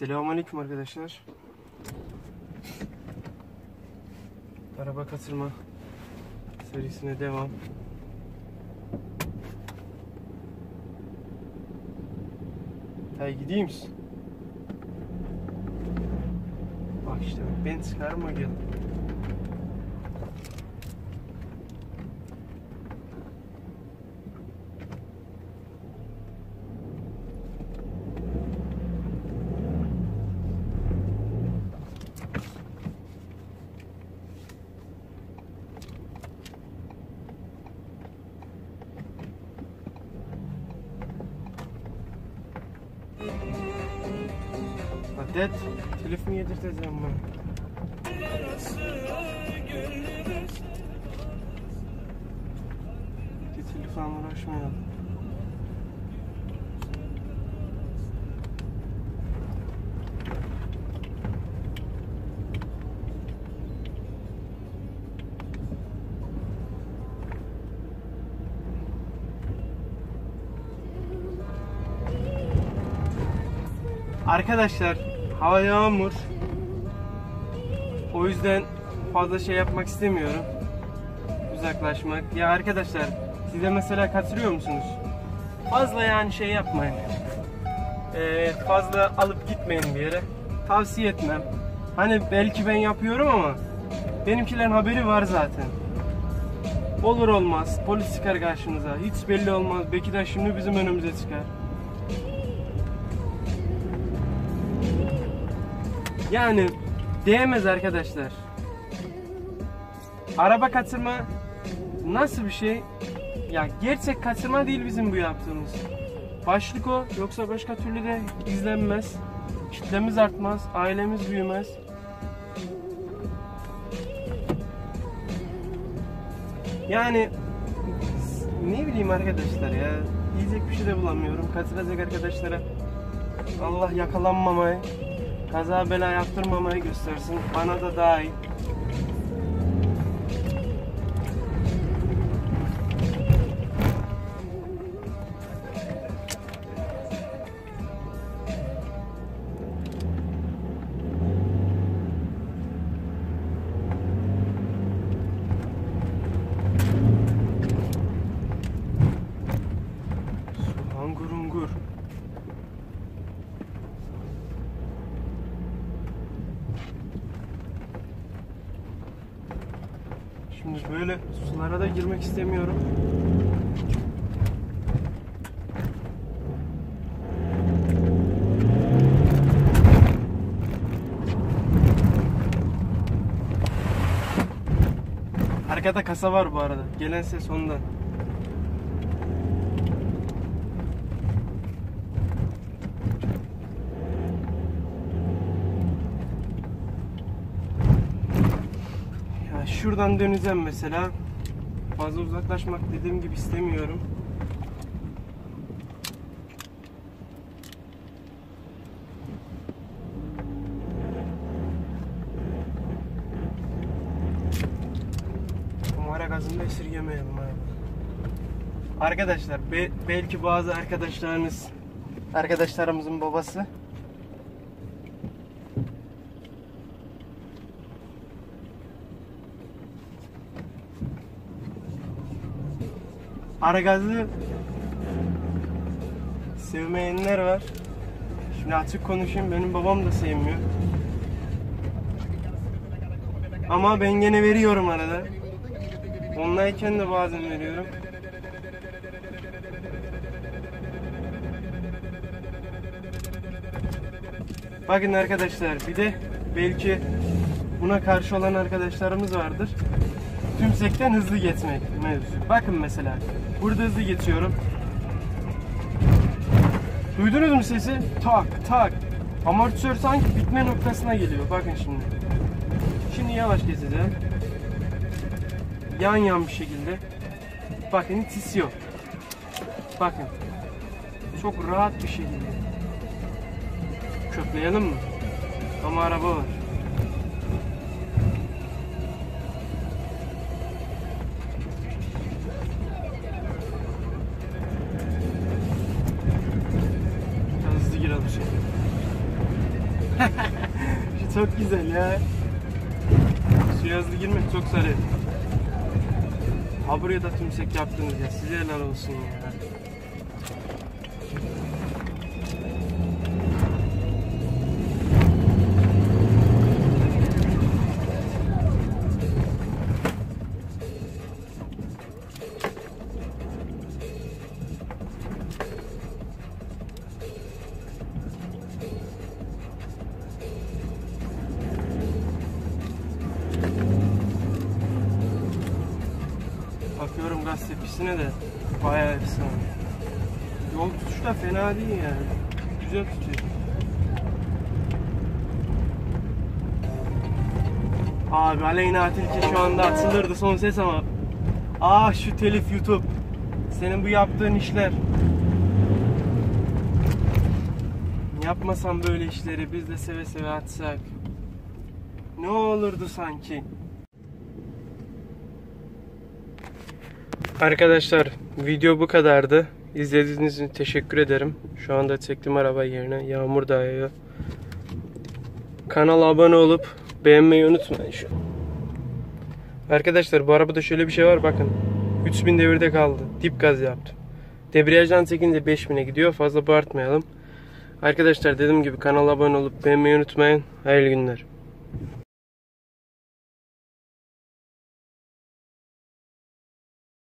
Selamünaleyküm arkadaşlar. Araba kaçırma serisine devam. Hay gideyim? Bak işte ben çıkarma gel. Adet telefonu yedirteceğim ben. Bir telefonla uğraşmayalım. Arkadaşlar hava yağmur. O yüzden fazla şey yapmak istemiyorum. Uzaklaşmak. Ya arkadaşlar size mesela kaçırıyor musunuz? Fazla yani şey yapmayın. Ee, fazla alıp gitmeyin bir yere. Tavsiye etmem. Hani belki ben yapıyorum ama benimkilerin haberi var zaten. Olur olmaz polis çıkar karşınıza. Hiç belli olmaz. Belki de şimdi bizim önümüze çıkar. Yani değmez arkadaşlar. Araba kaçırma nasıl bir şey? Ya gerçek kaçırma değil bizim bu yaptığımız. Başlık o yoksa başka türlü de izlenmez. Kitlemiz artmaz, ailemiz büyümez. Yani ne bileyim arkadaşlar ya diyecek bir şey de bulamıyorum. Kaçıracak arkadaşlara Allah yakalanmamayı kaza bela yaptırmamayı göstersin. Bana da daha iyi. Şimdi böyle sulara da girmek istemiyorum. Arkada kasa var bu arada. Gelen ses ondan. Ya şuradan döneceğim mesela. Fazla uzaklaşmak dediğim gibi istemiyorum. Kumara gazında esirgemeyelim abi. Arkadaşlar be- belki bazı arkadaşlarınız arkadaşlarımızın babası ara gazı sevmeyenler var. Şimdi açık konuşayım benim babam da sevmiyor. Ama ben gene veriyorum arada. Onlayken de bazen veriyorum. Bakın arkadaşlar bir de belki buna karşı olan arkadaşlarımız vardır. Tümsekten hızlı geçmek mevzusu. Bakın mesela burada hızlı geçiyorum. Duydunuz mu sesi? Tak tak. Amortisör sanki bitme noktasına geliyor. Bakın şimdi. Şimdi yavaş gezeceğim. Yan yan bir şekilde. Bakın hiç his yok. Bakın. Çok rahat bir şekilde. Kökleyelim mi? Ama araba var. Şey. Şu çok güzel ya. Suya hızlı girmek çok sarı. Ha buraya da tümsek yaptınız ya. Size helal olsun ya. Bakıyorum gaz tepkisine de bayağı efsane. Yol tutuşu da fena değil yani. Güzel tutuyor. Abi Aleyna Tilki şu anda atılırdı son ses ama Ah şu telif YouTube Senin bu yaptığın işler Yapmasam böyle işleri biz de seve seve atsak Ne olurdu sanki Arkadaşlar video bu kadardı. İzlediğiniz için teşekkür ederim. Şu anda çektim araba yerine. Yağmur da. Kanala abone olup beğenmeyi unutmayın şu. Arkadaşlar bu arabada şöyle bir şey var bakın. 3000 devirde kaldı. Dip gaz yaptım. Debriyajdan çekince 5000'e gidiyor. Fazla bağırtmayalım. Arkadaşlar dediğim gibi kanala abone olup beğenmeyi unutmayın. Hayırlı günler.